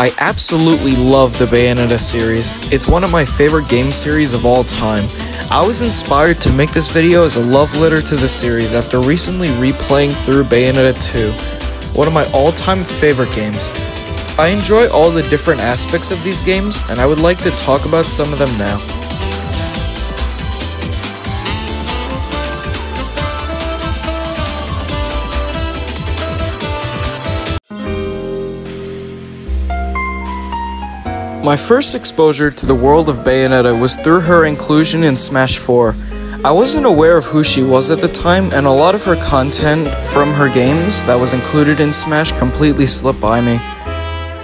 I absolutely love the Bayonetta series. It's one of my favorite game series of all time. I was inspired to make this video as a love letter to the series after recently replaying through Bayonetta 2, one of my all-time favorite games. I enjoy all the different aspects of these games, and I would like to talk about some of them now. My first exposure to the world of Bayonetta was through her inclusion in Smash 4. I wasn't aware of who she was at the time, and a lot of her content from her games that was included in Smash completely slipped by me.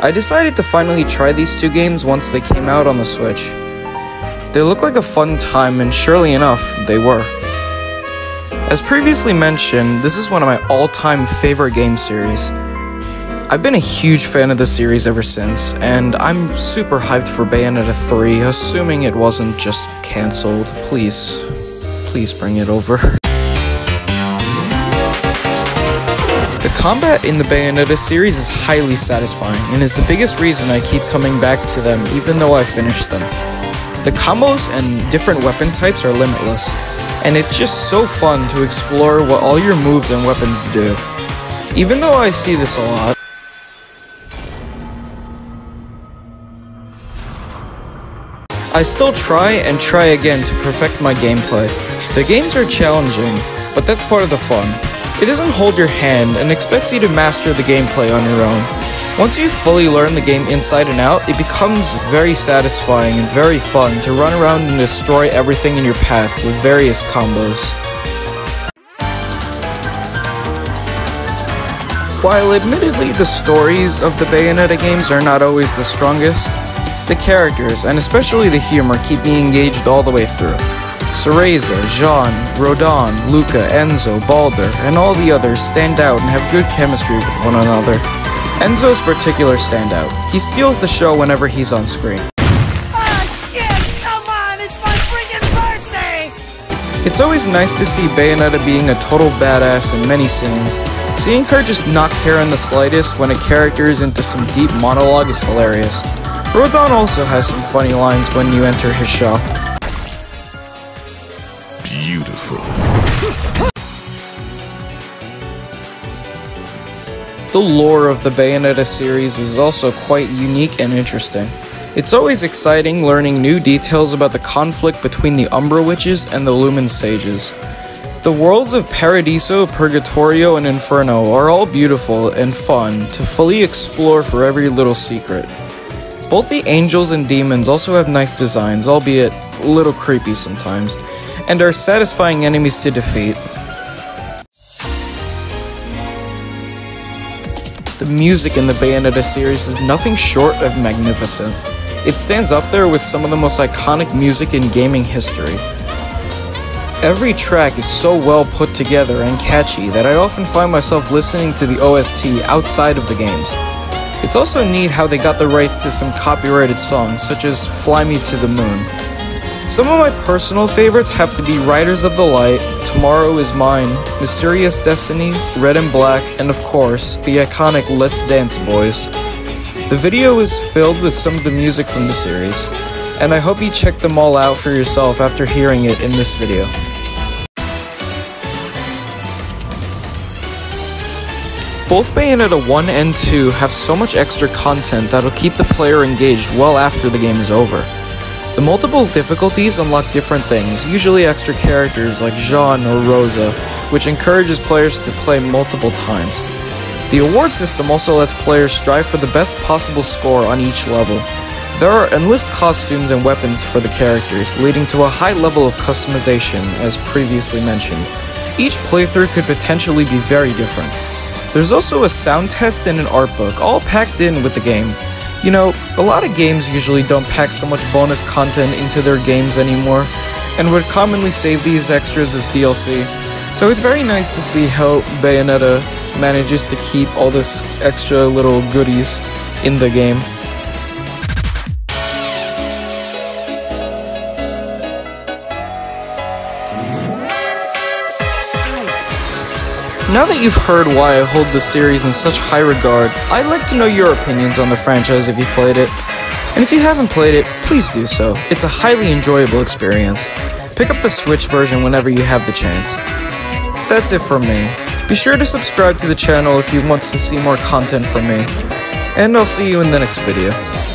I decided to finally try these two games once they came out on the Switch. They looked like a fun time, and surely enough, they were. As previously mentioned, this is one of my all-time favorite game series. I've been a huge fan of the series ever since, and I'm super hyped for Bayonetta 3, assuming it wasn't just cancelled. Please, please bring it over. The combat in the Bayonetta series is highly satisfying, and is the biggest reason I keep coming back to them even though I finished them. The combos and different weapon types are limitless, and it's just so fun to explore what all your moves and weapons do. Even though I see this a lot, I still try and try again to perfect my gameplay. The games are challenging, but that's part of the fun. It doesn't hold your hand and expects you to master the gameplay on your own. Once you fully learn the game inside and out, it becomes very satisfying and very fun to run around and destroy everything in your path with various combos. While admittedly the stories of the Bayonetta games are not always the strongest, the characters, and especially the humor, keep me engaged all the way through. Cereza, Jean, Rodin, Luka, Enzo, Balder, and all the others stand out and have good chemistry with one another. Enzo's particular standout. He steals the show whenever he's on screen. It's always nice to see Bayonetta being a total badass in many scenes. Seeing her just not care in the slightest when a character is into some deep monologue is hilarious. Rodin also has some funny lines when you enter his shop. Beautiful. The lore of the Bayonetta series is also quite unique and interesting. It's always exciting learning new details about the conflict between the Umbra Witches and the Lumen Sages. The worlds of Paradiso, Purgatorio, and Inferno are all beautiful and fun to fully explore for every little secret. Both the angels and demons also have nice designs, albeit a little creepy sometimes, and are satisfying enemies to defeat. The music in the Bayonetta series is nothing short of magnificent. It stands up there with some of the most iconic music in gaming history. Every track is so well put together and catchy that I often find myself listening to the OST outside of the games. It's also neat how they got the rights to some copyrighted songs, such as Fly Me to the Moon. Some of my personal favorites have to be Riders of the Light, Tomorrow is Mine, Mysterious Destiny, Red and Black, and of course, the iconic Let's Dance Boys. The video is filled with some of the music from the series, and I hope you check them all out for yourself after hearing it in this video. Both Bayonetta 1 and 2 have so much extra content that'll keep the player engaged well after the game is over. The multiple difficulties unlock different things, usually extra characters like Jean or Rosa, which encourages players to play multiple times. The award system also lets players strive for the best possible score on each level. There are endless costumes and weapons for the characters, leading to a high level of customization, as previously mentioned. Each playthrough could potentially be very different. There's also a sound test and an art book, all packed in with the game. You know, a lot of games usually don't pack so much bonus content into their games anymore, and would commonly save these extras as DLC. So it's very nice to see how Bayonetta manages to keep all this extra little goodies in the game. Now that you've heard why I hold this series in such high regard, I'd like to know your opinions on the franchise if you played it. And if you haven't played it, please do so. It's a highly enjoyable experience. Pick up the Switch version whenever you have the chance. That's it from me. Be sure to subscribe to the channel if you want to see more content from me. And I'll see you in the next video.